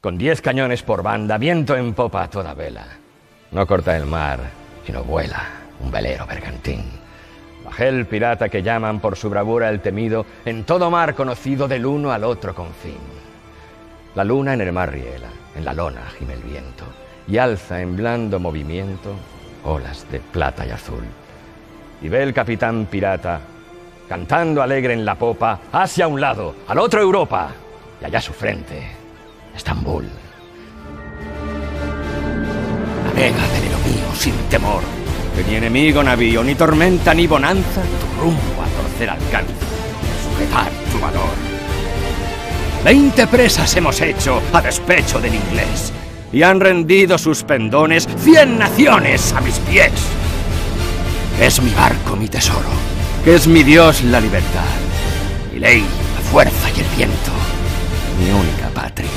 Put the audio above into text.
con diez cañones por banda, viento en popa a toda vela. No corta el mar, sino vuela un velero bergantín. Bajel pirata que llaman por su bravura el temido, en todo mar conocido del uno al otro confín. La luna en el mar riela, en la lona gime el viento, y alza en blando movimiento olas de plata y azul. Y ve el capitán pirata, cantando alegre en la popa, hacia un lado, al otro Europa, y allá su frente, Estambul. Navega, velero mío, sin temor, que ni enemigo navío, ni tormenta, ni bonanza, tu rumbo a torcer alcanza, sujetar tu valor. Veinte presas hemos hecho a despecho del inglés, y han rendido sus pendones cien naciones a mis pies. Es mi barco mi tesoro, es mi Dios la libertad, mi ley la fuerza y el viento, mi única patria.